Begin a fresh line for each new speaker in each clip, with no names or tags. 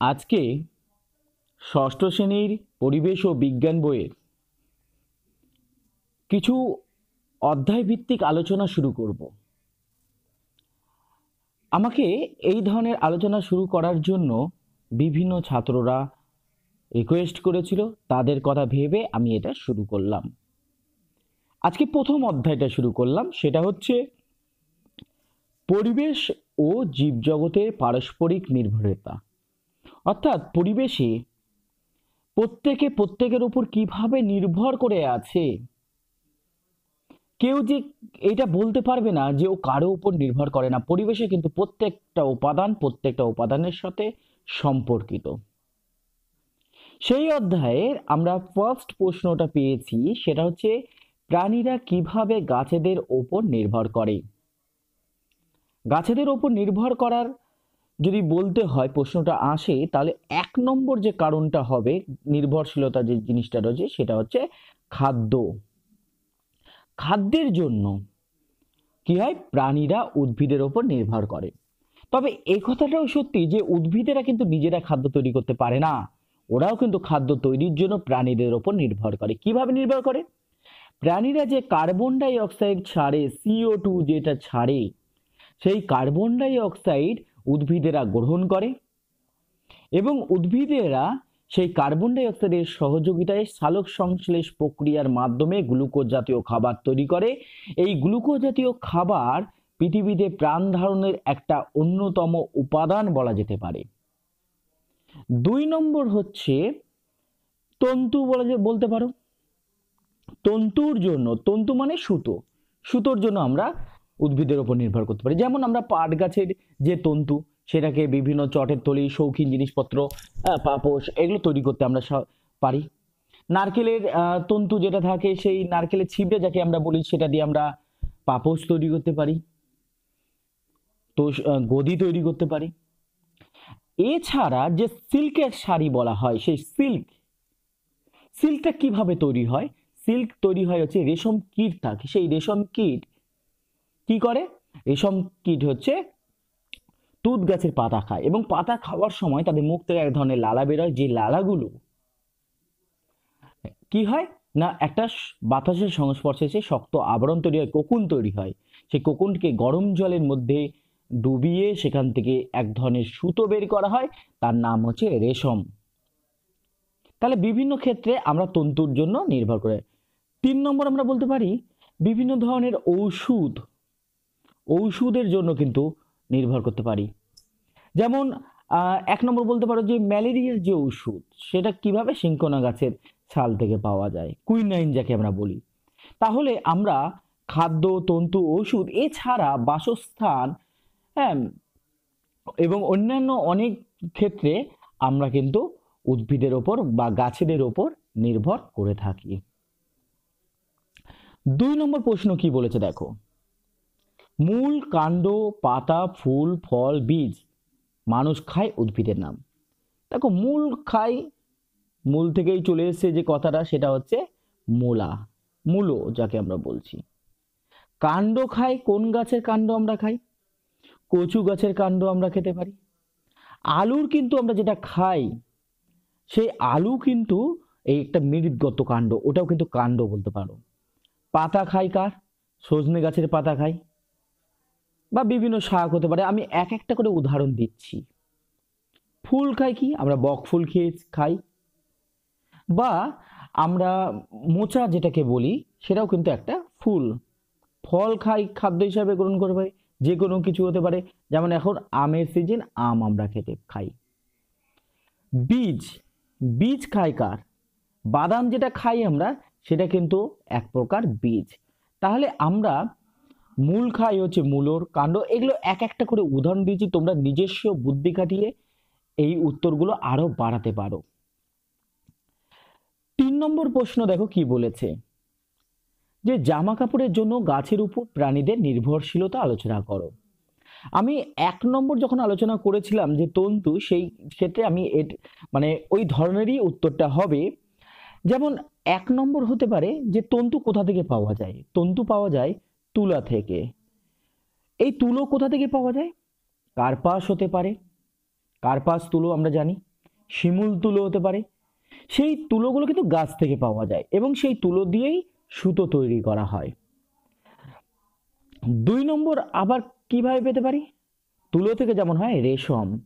আজকে ষষ্ঠ শ্রেণির পরিবেশ ও বিজ্ঞান বইয়ের কিছু অধ্যায়ভিত্তিক আলোচনা শুরু করব। আমাকে এই ধরনের আলোচনা শুরু করার জন্য বিভিন্ন ছাত্ররা রিকোয়েস্ট করেছিল, তাদের কথা ভেবে আমি এটা শুরু করলাম। আজকে প্রথম অধ্যায়টা শুরু করলাম, সেটা হচ্ছে পরিবেশ ও জীবজগতের পারস্পরিক নির্ভরতা। অর্থাৎ পরিবেশে প্রত্যেকে প্রত্যেকের উপর কীভাবে নির্ভর করে আছে? কেউ যে এটা বলতে পারবে না যে ও কারও উপর নির্ভর করে না। পরিবেশে কিন্তু প্রত্যেকটা উপাদান, প্রত্যেকটা উপাদানের সাথে সম্পর্কিত। সেই অধ্যায়ের আমরা ফার্স্ট প্রশ্নটা পেয়েছি, সেটা হচ্ছে প্রাণীরা কীভাবে গাছেদের ওপর নির্ভর করে? গাছেদের ওপর নির্ভর করার যদি বলতে হয়, প্রশ্নটা আসে, তাহলে এক নম্বর যে কারণটা হবে, নির্ভরশীলতা যে জিনিসটা রয়েছে, সেটা হচ্ছে খাদ্য। খাদ্যের জন্য কি হয়? প্রাণীরা উদ্ভিদের ওপর নির্ভর করে। তবে এই কথাটাও সত্যি যে উদ্ভিদেরা কিন্তু নিজেরা খাদ্য তৈরি করতে পারে না। ওরাও কিন্তু খাদ্য তৈরির জন্য প্রাণীদের ওপর নির্ভর করে। কীভাবে নির্ভর করে? প্রাণীরা যে কার্বন ডাই অক্সাইড ছাড়ে, সিও টু যেটা ছাড়ে, সেই কার্বন ডাই অক্সাইড উদ্ভিদেরা গ্রহণ করে এবং উদ্ভিদেরা সেই কার্বন ডাই অক্সাইডের সহযোগিতায় সালোক সংশ্লেষ প্রক্রিয়ার মাধ্যমে গ্লুকোজ জাতীয় খাবার তৈরি করে। এই গ্লুকোজ জাতীয় খাবার পৃথিবীতে প্রাণ ধারণের একটা অন্যতম উপাদান বলা যেতে পারে। দুই নম্বর হচ্ছে তন্তু বলা বলতে পারো? তন্তুর জন্য, তন্তু মানে সুতো। সুতোর জন্য আমরা উদ্ভিদের উপর নির্ভর করতে পারি। যেমন আমরা পাট গাছের যে তন্তু, সেটাকে বিভিন্ন চটের তলি শৌখিন জিনিসপত্র পাপোশ, এগুলো তৈরি করতে আমরা পারি। নারকেলের তন্তু যেটা থাকে, সেই নারকেলের ছিপড়ে যাকে আমরা বলি, সেটা দিয়ে আমরা পাপোশ তৈরি করতে পারি। তো গদি তৈরি করতে পারি। এছাড়া যে সিল্কের শাড়ি বলা হয়, সেই সিল্ক, সিল্কটা কীভাবে তৈরি হয়? সিল্ক তৈরি হয় হচ্ছে রেশম কীট থাকে। সেই রেশম কীট কি করে? রেশম কীট হচ্ছে তুত গাছের পাতা খায় এবং পাতা খাওয়ার সময় তাদের মুখ থেকে এক ধরনের লালা বেরোয় যে লালাগুলো কি হয়? না, একটা বাতাসের সংস্পর্শে এসে শক্ত আবরণ তৈরি হয়, কোকুন তৈরি হয়। সেই কোকুনকে গরম জলের মধ্যে ডুবিয়ে সেখান থেকে এক ধরনের সুতো বের করা হয়, তার নাম হচ্ছে রেশম। তাহলে বিভিন্ন ক্ষেত্রে আমরা তন্তুর জন্য নির্ভর করে। তিন নম্বর আমরা বলতে পারি, বিভিন্ন ধরনের ঔষধ ঔষধের জন্য কিন্তু নির্ভর করতে পারি। যেমন এক নম্বর বলতে পারো যে ম্যালেরিয়ার যে ওষুধ সেটা কীভাবে সিঙ্কোনা গাছের ছাল থেকে পাওয়া যায়? কুইনাইন যাকে আমরা বলি। তাহলে আমরা খাদ্য, তন্তু ওষুধ এছাড়া বাসস্থান হ্যাঁ এবং অন্যান্য অনেক ক্ষেত্রে আমরা কিন্তু উদ্ভিদের ওপর বা গাছেদের ওপর নির্ভর করে থাকি। দুই নম্বর প্রশ্ন কি বলেছে দেখো? মূল কাণ্ড, পাতা, ফুল, ফল, বীজ, মানুষ খায় উদ্ভিদের নাম। দেখো, মূল খায়, মূল থেকেই চলে এসছে যে কথাটা, সেটা হচ্ছে মূলা, মূলো যাকে আমরা বলছি। কাণ্ড খাই কোন গাছের কাণ্ড আমরা খাই? কচু গাছের কাণ্ড আমরা খেতে পারি। আলুর কিন্তু আমরা যেটা খাই, সেই আলু কিন্তু এই একটা মৃদগত কাণ্ড, ওটাও কিন্তু কাণ্ড বলতে পারো। পাতা খাই কার? সজনে গাছের পাতা খাই বা বিভিন্ন শাক হতে পারে, আমি এক একটা করে উদাহরণ দিচ্ছি। ফুল খাই কি? আমরা বক ফুল খেয়ে খাই। বা আমরা মোচা যেটাকে বলি, সেটাও কিন্তু একটা ফুল। ফল খাই, খাদ্য হিসাবে গ্রহণ করবে যে কোনো কিছু হতে পারে। যেমন এখন আমের সিজন আম আমরা খেতে খাই। বীজ বীজ খাই কার? বাদাম যেটা খাই আমরা, সেটা কিন্তু এক প্রকার বীজ। তাহলে আমরা মূল খাই হচ্ছে মূলর কাণ্ড। এগুলো এক একটা করে উদাহরণ দিয়েছি, তোমরা নিজস্ব বুদ্ধি খাটিয়ে এই উত্তরগুলো আরও বাড়াতে পারো। তিন নম্বর প্রশ্ন দেখো কি বলেছে? যে জামা কাপড়ের জন্য গাছের উপর প্রাণীদের নির্ভরশীলতা আলোচনা করো। আমি এক নম্বর যখন আলোচনা করেছিলাম যে তন্তু, সেই ক্ষেত্রে আমি এর মানে ওই ধরনেরই উত্তরটা হবে। যেমন এক নম্বর হতে পারে যে তন্তু কোথা থেকে পাওয়া যায়? তন্তু পাওয়া যায় তুলা থেকে। এই তুলো কোথা থেকে পাওয়া যায়? কার্পাস হতে পারে। কার্পাস তুলো আমরা জানি। শিমুল তুলো হতে পারে। সেই তুলোগুলো কিন্তু গাছ থেকে পাওয়া যায় এবং সেই তুলো দিয়েই সুতো তৈরি করা হয়। দুই নম্বর আবার কীভাবে পেতে পারি? তুলো থেকে যেমন হয় রেশম।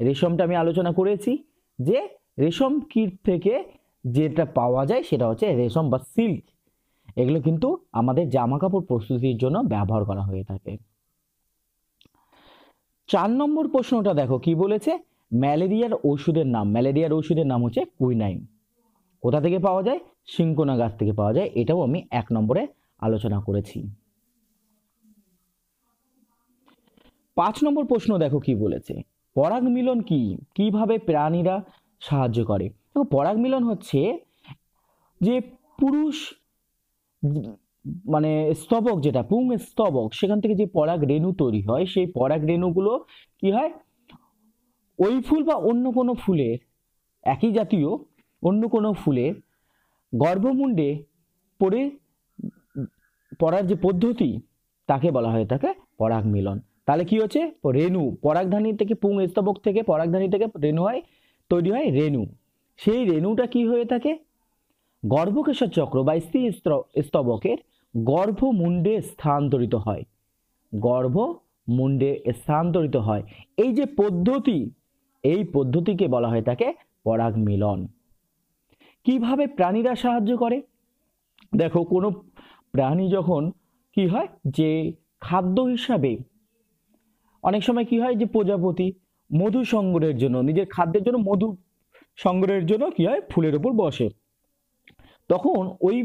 রেশমটা আমি আলোচনা করেছি যে রেশম কীট থেকে যেটা পাওয়া যায় সেটা হচ্ছে রেশম বা সিল্ক। এগুলো কিন্তু আমাদের জামা কাপড় প্রস্তুতির জন্য ব্যবহার করা হয়ে থাকে। চার নম্বর প্রশ্নটা দেখো, কি বলেছে? ম্যালেরিয়ার ওষুধের নাম। ম্যালেরিয়ার ওষুধের নাম হচ্ছে কুইনাইন। কোথা থেকে পাওয়া যায়? সিঙ্কোনা গাছ থেকে পাওয়া যায়। এটাও আমি এক নম্বরে আলোচনা করেছি। পাঁচ নম্বর প্রশ্ন দেখো, কি বলেছে? পরাগ মিলন কি? কীভাবে প্রাণীরা সাহায্য করে? দেখো, পরাগ মিলন হচ্ছে যে পুরুষ মানে স্তবক যেটা, পুং স্তবক, সেখান থেকে যে পরাগ রেণু তৈরি হয়, সেই পরাগ রেণুগুলো কি হয়? ওই ফুল বা অন্য কোনো ফুলের একই জাতীয়, অন্য কোনো ফুলের গর্ভমুণ্ডে পড়ে পড়ার যে পদ্ধতি, তাকে বলা হয়ে থাকে পরাগ মিলন। তাহলে কি হচ্ছে? রেণু, পরাগধানী থেকে পুং স্তবক থেকে পরাগধানী থেকে রেণু হয়, তৈরি হয় রেণু। সেই রেণুটা কি হয়ে থাকে? গর্ভকেশর চক্র বা স্ত্রী স্তবকের গর্ভমুণ্ডে স্থানান্তরিত হয়। গর্ভ মুন্ডে স্থানান্তরিত হয়। এই যে পদ্ধতি, এই পদ্ধতিকে বলা হয়ে থাকে পরাগ মিলন। কীভাবে প্রাণীরা সাহায্য করে? দেখো, কোনো প্রাণী যখন কি হয়? যে খাদ্য হিসাবে অনেক সময় কি হয় যে প্রজাপতি মধু সংগ্রহের জন্য, নিজের খাদ্যের জন্য মধু সংগ্রহের জন্য কি হয়? ফুলের উপর বসে। তখন ওই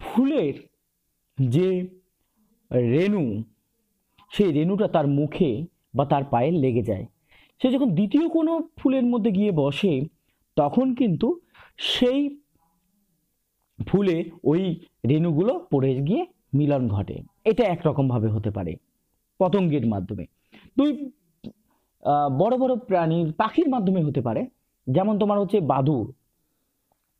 ফুলের যে রেণু, সেই রেণুটা তার মুখে বা তার পায়ে লেগে যায়। সে যখন দ্বিতীয় কোনো ফুলের মধ্যে গিয়ে বসে, তখন কিন্তু সেই ফুলে ওই রেণুগুলো পড়ে গিয়ে মিলন ঘটে। এটা একরকমভাবে হতে পারে পতঙ্গের মাধ্যমে। দুই বড় বড় প্রাণীর পাখির মাধ্যমে হতে পারে। যেমন তোমার হচ্ছে বাদুড়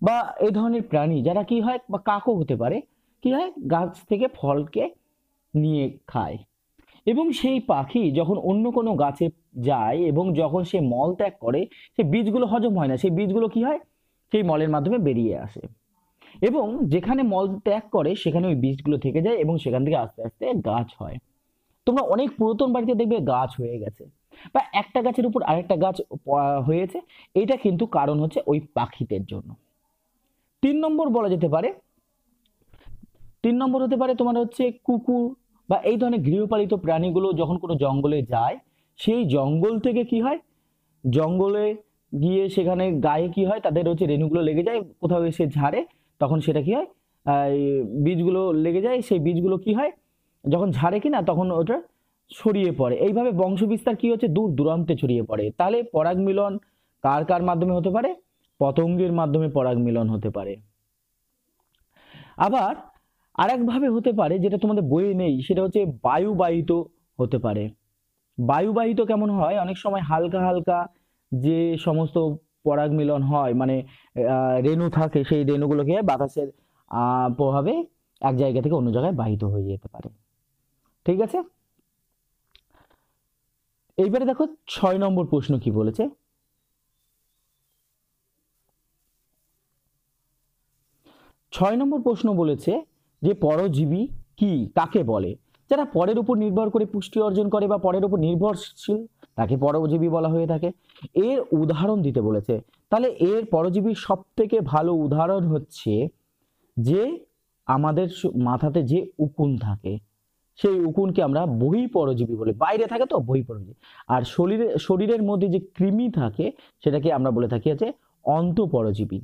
বা এই ধরনের প্রাণী, যারা কি হয়, বা কাকও হতে পারে, কি হয়, গাছ থেকে ফলকে নিয়ে খায়। এবং সেই পাখি যখন অন্য কোনো গাছে যায় এবং যখন সে মল ত্যাগ করে, সে বীজগুলো হজম হয় না। সেই বীজগুলো কি হয়? সেই মলের মাধ্যমে বেরিয়ে আসে। এবং যেখানে মল ত্যাগ করে, সেখানে ওই বীজগুলো থেকে যায় এবং সেখান থেকে আস্তে আস্তে গাছ হয়। তোমরা অনেক পুরাতন বাড়িতে দেখবে গাছ হয়ে গেছে। বা একটা গাছের উপর আরেকটা গাছ হয়েছে। এটা কিন্তু কারণ হচ্ছে ওই পাখিদের জন্য। তিন নম্বর বলা যেতে পারে, তিন নম্বর হতে পারে তোমার হচ্ছে কুকুর বা এই ধরনের গৃহপালিত প্রাণীগুলো যখন কোনো জঙ্গলে যায়, সেই জঙ্গল থেকে কি হয়? জঙ্গলে গিয়ে সেখানে গায়ে কি হয়? তাদের হচ্ছে রেণুগুলো লেগে যায়, কোথাও এসে ঝাড়ে, তখন সেটা কি হয়? বীজগুলো লেগে যায়, সেই বীজগুলো কি হয়? যখন ঝাড়ে কিনা, তখন ওটা ছড়িয়ে পড়ে। এইভাবে বংশবিস্তার কি হচ্ছে? দূর দূরান্তে ছড়িয়ে পড়ে। তাহলে পরাগ মিলন কার কার মাধ্যমে হতে পারে? পতঙ্গের মাধ্যমে পরাগ মিলন হতে পারে। আবার আরেকভাবে হতে পারে যেটা তোমাদের বইয়ে নেই, সেটা হচ্ছে বায়ুবাহিত হতে পারে। বায়ুবাহিত কেমন হয়? অনেক সময় হালকা হালকা যে সমস্ত পরাগ মিলন হয় মানে রেণু থাকে, সেই রেণুগুলোকে বাতাসের প্রভাবে এক জায়গা থেকে অন্য জায়গায় বাহিত হয়ে যেতে পারে। ঠিক আছে? এইবারে দেখো ছয় নম্বর প্রশ্ন কি বলেছে? ছয় নম্বর প্রশ্ন বলেছে যে পরজীবী কি, কাকে বলে? যারা পরের উপর নির্ভর করে পুষ্টি অর্জন করে বা পরের উপর নির্ভরশীল, তাকে পরজীবী বলা হয়ে থাকে। এর উদাহরণ দিতে বলেছে। তাহলে এর পরজীবীর সব থেকে ভালো উদাহরণ হচ্ছে যে আমাদের মাথাতে যে উকুন থাকে, সেই উকুনকে আমরা বহি পরজীবী বলি। বাইরে থাকে তো বহি পরজীবী আর শরীরে শরীরের মধ্যে যে কৃমি থাকে, সেটাকে আমরা বলে থাকি হচ্ছে অন্ত পরজীবী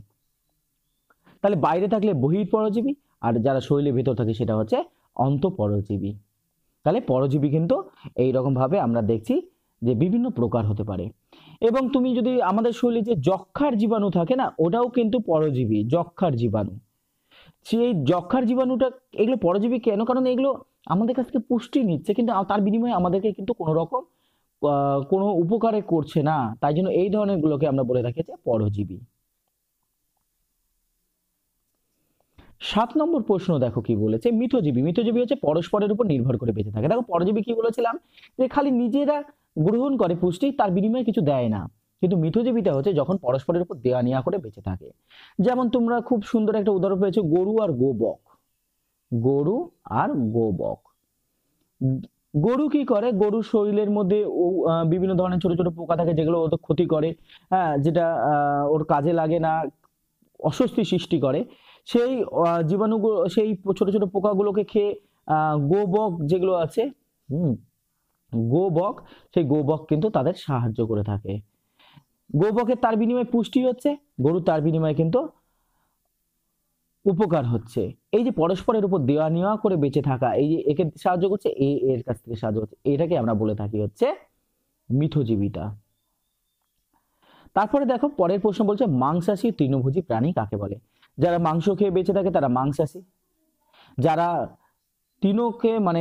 তাহলে বাইরে থাকলে বহির পরজীবী আর যারা শরীরের ভেতর থাকে সেটা হচ্ছে অন্ত পরজীবী তাহলে পরজীবী কিন্তু এই রকম ভাবে আমরা দেখছি যে বিভিন্ন প্রকার হতে পারে। এবং তুমি যদি আমাদের শরীরে যে যক্ষার জীবাণু থাকে না, ওটাও কিন্তু পরজীবী যক্ষার জীবাণু। সেই যক্ষার জীবাণুটা, এগুলো পরজীবী কেন? কারণ এগুলো আমাদের কাছ থেকে পুষ্টি নিচ্ছে, কিন্তু তার বিনিময়ে আমাদেরকে কিন্তু কোনো রকম কোনো উপকারে করছে না। তাই জন্য এই ধরনের গুলোকে আমরা বলে থাকি যে পরজীবী। সাত নম্বর প্রশ্ন দেখো কি বলেছে, মিথজীবী। মিথজীবী হচ্ছে পরস্পরের উপর নির্ভর করে বেঁচে থাকে। দেখো, পরজীবী কি বলেছিলাম? যে খালি নিজেরা গ্রহণ করে পুষ্টি, তার বিনিময়ে কিছু দেয় না। কিন্তু মিথজীবিতা হচ্ছে যখন পরস্পরের উপর দেওয়া নেওয়া করে বেঁচে থাকে। যেমন তোমরা খুব সুন্দর একটা উদাহরণ পেয়েছ, গরু আর গোবক। গরু আর গোবক। গরু কি করে? গরুর শরীরের মধ্যে বিভিন্ন ধরনের ছোট ছোট পোকা থাকে, যেগুলো ওদের ক্ষতি করে হ্যাঁ যেটা ওর কাজে লাগে না, অস্বস্তি সৃষ্টি করে। সেই জীবাণুগুলো সেই ছোট ছোট পোকাগুলোকে খেয়ে গোবক যেগুলো আছে, হুম, গোবক, সেই গোবক কিন্তু তাদের সাহায্য করে থাকে। গোবকের তার বিনিময়ে পুষ্টি হচ্ছে, গরুর তার বিনিময়ে কিন্তু উপকার হচ্ছে। এই যে পরস্পরের উপর দেওয়া নেওয়া করে বেঁচে থাকা, এই যে একে সাহায্য করছে, এ এর কাছ থেকে সাহায্য করছে, এটাকে আমরা বলে থাকি হচ্ছে মিথজীবিতা। তারপরে দেখো, পরের প্রশ্ন বলছে, মাংসাশী তৃণভোজী প্রাণী কাকে বলে? যারা মাংস খেয়ে বেঁচে থাকে তারা মাংসাশী। যারা তৃণকে মানে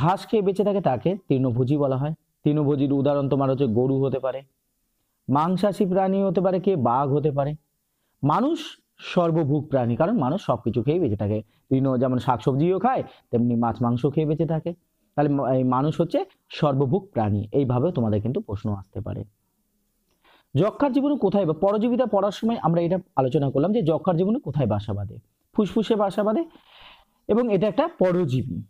ঘাস খেয়ে বেঁচে থাকে তাকে তৃণভোজী বলা হয়। তৃণভোজীর উদাহরণ তোমার হচ্ছে গরু হতে পারে, মাংসাশী প্রাণী হতে পারে কে বাঘ হতে পারে। মানুষ সর্বভুক প্রাণী, কারণ মানুষ সব কিছু খেয়ে বেঁচে থাকে। তৃণ যেমন শাকসবজিও খায়, তেমনি মাছ মাংস খেয়ে বেঁচে থাকে। তাহলে মানুষ হচ্ছে সর্বভুক প্রাণী এইভাবে তোমাদের কিন্তু প্রশ্ন আসতে পারে। যক্ষার জীবনে কোথায় পরজীবিতা পড়ার সময় আমরা এটা আলোচনা করলাম যে যক্ষার জীবনে কোথায় বাসা বাঁধে? ফুসফুসে বাসা বাঁধে এবং এটা একটা পরজীবী।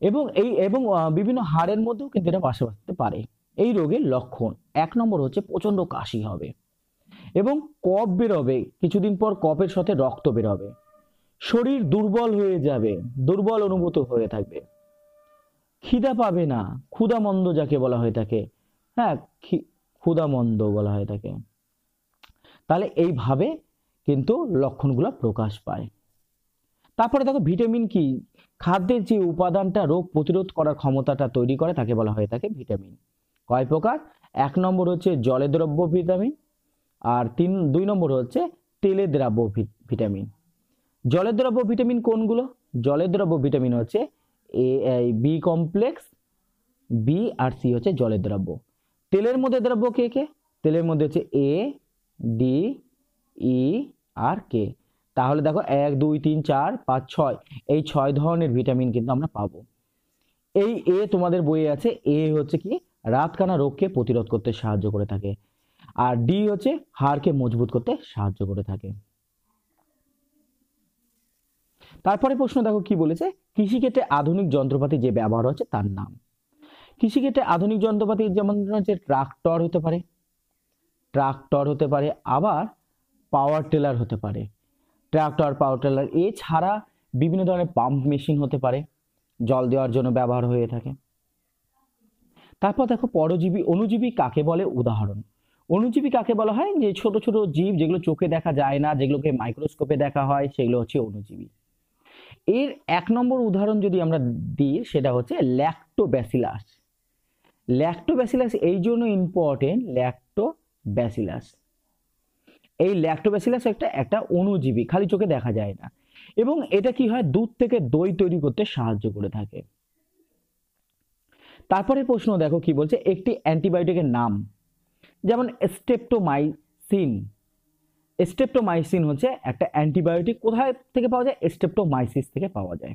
এবং এই, এবং বিভিন্ন হাড়ের মধ্যেও কিন্তু এটা বাসা বাঁধতে পারে। এই রোগের লক্ষণ, এক নম্বর হচ্ছে প্রচণ্ড কাশি হবে এবং কফ বেরোবে, কিছুদিন পর কফের সাথে রক্ত বেরোবে। শরীর দুর্বল হয়ে যাবে, দুর্বল অনুভূত হয়ে থাকবে। খিদা পাবে না, ক্ষুধামন্দ যাকে বলা হয়ে থাকে হ্যাঁ ক্ষুধামন্দ বলা হয়ে থাকে তাহলে এইভাবে কিন্তু লক্ষণগুলো প্রকাশ পায়। তারপরে দেখো ভিটামিন কি? খাদ্যের যে উপাদানটা রোগ প্রতিরোধ করার ক্ষমতাটা তৈরি করে, তাকে বলা হয়ে থাকে ভিটামিন। কয় প্রকার? এক নম্বর হচ্ছে জলে দ্রব্য ভিটামিন আর তিন, দুই নম্বর হচ্ছে তেলে দ্রাব্য ভিটামিন। জলের দ্রব্য ভিটামিন কোনগুলো? জলের দ্রব্য ভিটামিন হচ্ছে এ বি কমপ্লেক্স বি আর সি হচ্ছে জলের দ্রব্য। তেলের মধ্যে দ্রব্য কে কে? তেলের মধ্যে হচ্ছে এ ডি ই আর কে তাহলে দেখো এক, দুই, তিন, চার, পাঁচ, ছয়। এই ছয় ধরনের ভিটামিন কিন্তু আমরা পাবো। এই এ তোমাদের বইয়ে আছে। এ হচ্ছে কি? রাতকানা রোগকে প্রতিরোধ করতে সাহায্য করে থাকে। আর ডি হচ্ছে হাড়কে মজবুত করতে সাহায্য করে থাকে। তারপরে প্রশ্ন দেখো কি বলেছে? কৃষিক্ষেত্রে আধুনিক যন্ত্রপাতি যে ব্যবহার হচ্ছে তার নাম। কৃষিক্ষেত্রে আধুনিক যন্ত্রপাতি যেমন হচ্ছে ট্রাক্টর হতে পারে, ট্রাক্টর হতে পারে, আবার পাওয়ার টেলার হতে পারে। ট্রাক্টর পাওয়ার টেলার এছাড়া বিভিন্ন ধরনের পাম্প মেশিন হতে পারে, জল দেওয়ার জন্য ব্যবহার হয়ে থাকে। তারপর দেখো পরজীবী, অনুজীবী কাকে বলে? উদাহরণ। অনুজীবী কাকে বলা হয়? যে ছোট ছোট জীব যেগুলো চোখে দেখা যায় না, যেগুলোকে মাইক্রোস্কোপে দেখা হয়, সেগুলো হচ্ছে অণুজীবী এর এক নম্বর উদাহরণ যদি আমরা দিই, সেটা হচ্ছে ল্যাক্টোব্যাসিলাস ল্যাক্টোব্যাসিলাস এই জন্য ইম্পর্টেন্ট ল্যাক্টোব্যাসিলাস এই ল্যাক্টোব্যাসিলাস একটা একটা অণুজীবী, খালি চোখে দেখা যায় না। এবং এটা কি হয়? দুধ থেকে দই তৈরি করতে সাহায্য করে থাকে। তারপরে প্রশ্ন, দেখো কি বলছে? একটি অ্যান্টিবায়োটিকের নাম, যেমন স্টেপটোমাইসিন স্টেপটোমাইসিন হচ্ছে একটা অ্যান্টিবায়োটিক। কোথায় থেকে পাওয়া যায়? স্টেপটোমাইসিস থেকে পাওয়া যায়।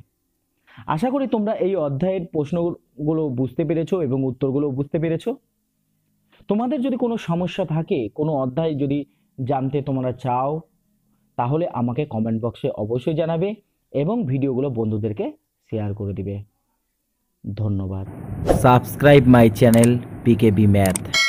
আশা করি তোমরা এই অধ্যায়ের প্রশ্নগুলো বুঝতে পেরেছ এবং উত্তরগুলো বুঝতে পেরেছ। তোমাদের যদি কোনো সমস্যা থাকে, কোনো অধ্যায় যদি জানতে তোমরা চাও, তাহলে আমাকে কমেন্ট বক্সে অবশ্যই জানাবে এবং ভিডিওগুলো বন্ধুদেরকে শেয়ার করে দিবে। ধন্যবাদ।
Subscribe my channel pkb math